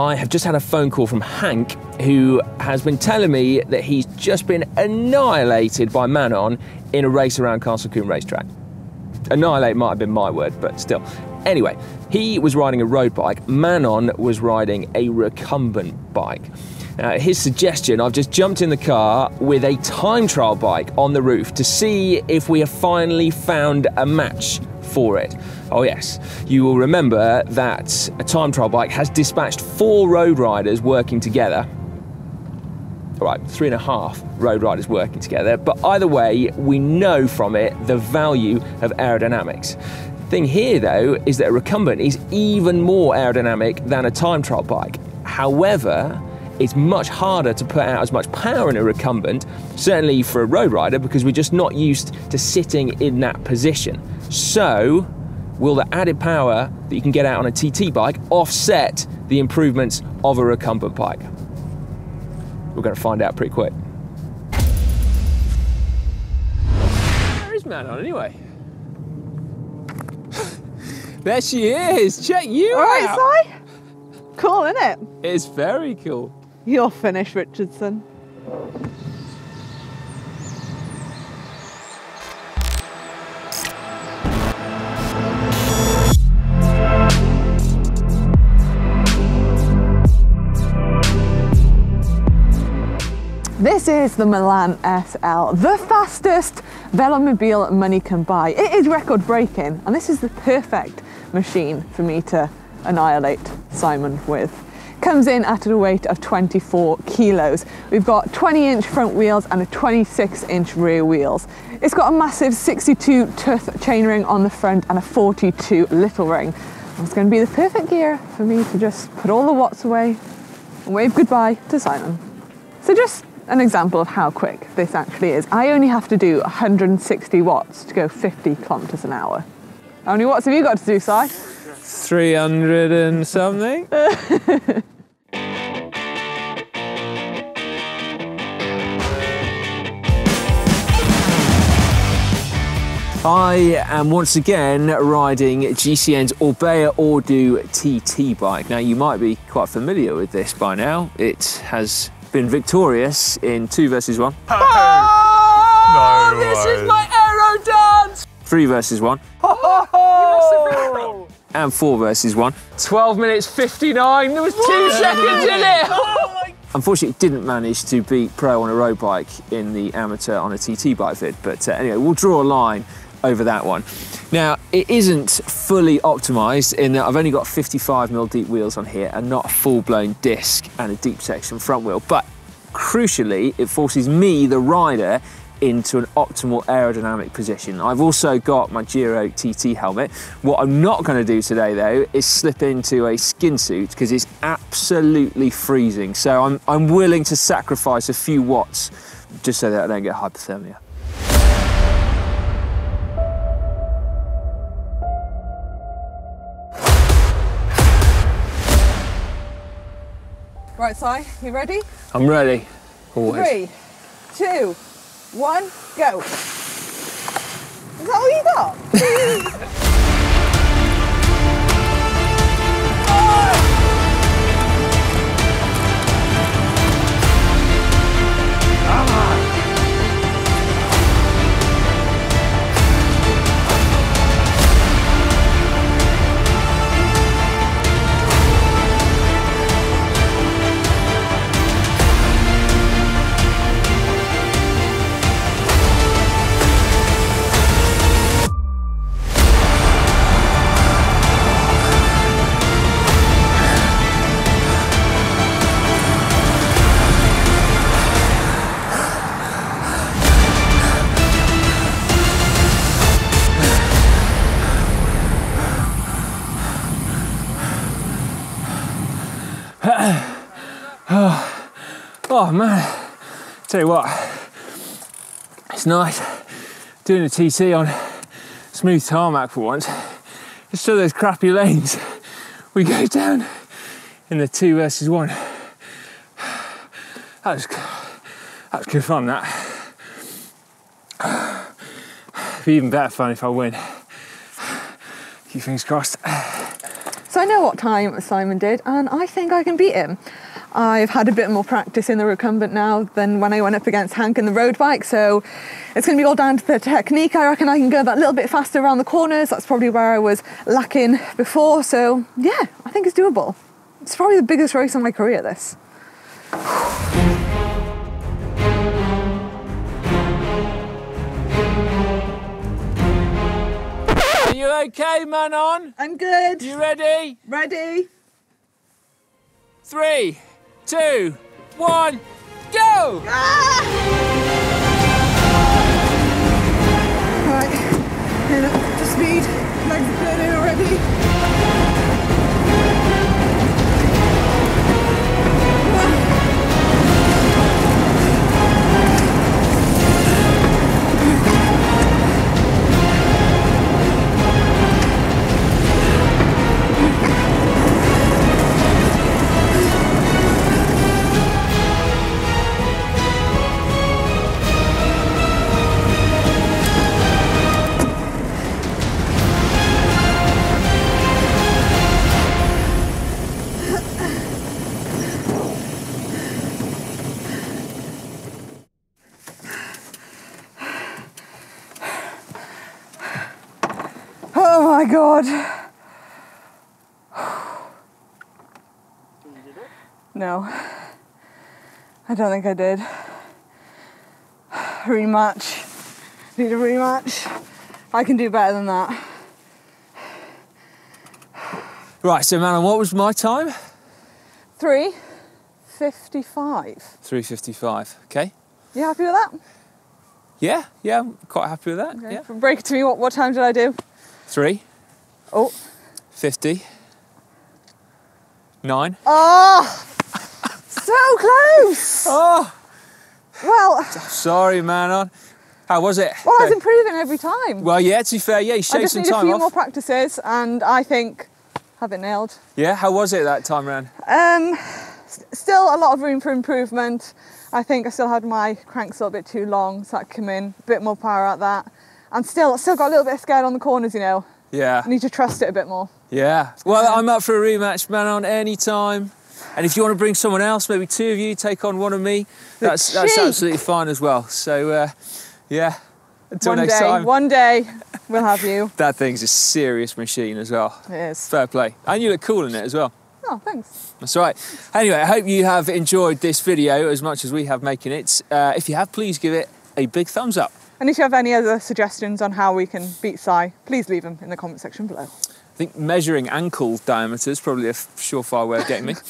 I have just had a phone call from Hank, who has been telling me that he's just been annihilated by Manon in a race around Castle Combe racetrack. Annihilate might have been my word, but still. Anyway, he was riding a road bike, Manon was riding a recumbent bike. Now, his suggestion, I've just jumped in the car with a time trial bike on the roof to see if we have finally found a match for it. Oh, yes, you will remember that a time trial bike has dispatched four road riders working together. All right, three and a half road riders working together, but either way, we know from it the value of aerodynamics. Thing here, though, is that a recumbent is even more aerodynamic than a time trial bike. However, it's much harder to put out as much power in a recumbent, certainly for a road rider, because we're just not used to sitting in that position. So, will the added power that you can get out on a TT bike offset the improvements of a recumbent bike? We're going to find out pretty quick. Where is Manon anyway? There she is. Check you All right, out. Si. Cool, isn't it? It's very cool. You're finished, Richardson. This is the Milan SL, the fastest velomobile money can buy. It is record breaking, and this is the perfect machine for me to annihilate Simon with. Comes in at a weight of 24 kilos. We've got 20 inch front wheels and a 26 inch rear wheels. It's got a massive 62 tooth chainring on the front and a 42 little ring. It's going to be the perfect gear for me to just put all the watts away and wave goodbye to Simon. So just an example of how quick this actually is. I only have to do 160 watts to go 50 kilometers an hour. How many watts have you got to do, Si? 300 and something. I am once again riding GCN's Orbea Ordu TT bike. Now, you might be quite familiar with this by now. It has been victorious in two versus one. Oh, no this way. is my aero dance! Three versus one. And four versus one. 12 minutes 59. There was two seconds in it. Unfortunately, didn't manage to beat pro on a road bike in the amateur on a TT bike vid. But uh, anyway, we'll draw a line over that one. Now, it isn't fully optimized in that I've only got 55mm deep wheels on here and not a full-blown disc and a deep section front wheel. But crucially, it forces me, the rider, into an optimal aerodynamic position. I've also got my Giro TT helmet. What I'm not going to do today though is slip into a skin suit because it's absolutely freezing. So I'm, I'm willing to sacrifice a few watts just so that I don't get hypothermia. Right, Si, you ready? I'm ready. Always. Three, two, one, go. Is that all you got? Oh Oh, man, tell you what, it's nice doing a TT on smooth tarmac for once. Just so those crappy lanes, we go down in the two versus one. That was, that was good fun, that. Be even better fun if I win. Keep fingers crossed. So I know what time Simon did, and I think I can beat him. I've had a bit more practice in the recumbent now than when I went up against Hank in the road bike, so it's going to be all down to the technique. I reckon I can go that little bit faster around the corners. That's probably where I was lacking before, so yeah, I think it's doable. It's probably the biggest race of my career, this. Are you okay, Manon? I'm good. You ready? Ready? Three, two, one, go! Ah! Right, and up to speed. Legs are burning already. My god. No. I don't think I did. Rematch. Need a rematch. I can do better than that. Right, so Manon, what was my time? Three fifty-five. 3.55, okay? You happy with that? Yeah, yeah, I'm quite happy with that. Okay. Yeah. Break it to me. What, what time did I do? Three, Oh. 50, nine. Oh! so close! Oh, Well, sorry, Manon. How was it? well, I was improving every time. Well, yeah, to be fair, yeah, you I shaved just some need a time few off. more practices, and I think have it nailed. Yeah, how was it that time round? Um, still a lot of room for improvement. I think I still had my cranks a little bit too long, so I come in a bit more power at that. And still, still got a little bit scared on the corners, you know. Yeah. I need to trust it a bit more. Yeah. Well, I'm up for a rematch, Manon any time. And if you want to bring someone else, maybe two of you take on one of me, that's that's cheek. absolutely fine as well. So, uh, yeah. Until one next day, time. one day, we'll have you. That thing's a serious machine as well. It is. Fair play. And you look cool in it as well. Oh, thanks. That's right. Anyway, I hope you have enjoyed this video as much as we have making it. Uh, if you have, please give it a big thumbs up. And if you have any other suggestions on how we can beat Si, please leave them in the comment section below. I think measuring ankle diameter is probably a surefire way of getting me.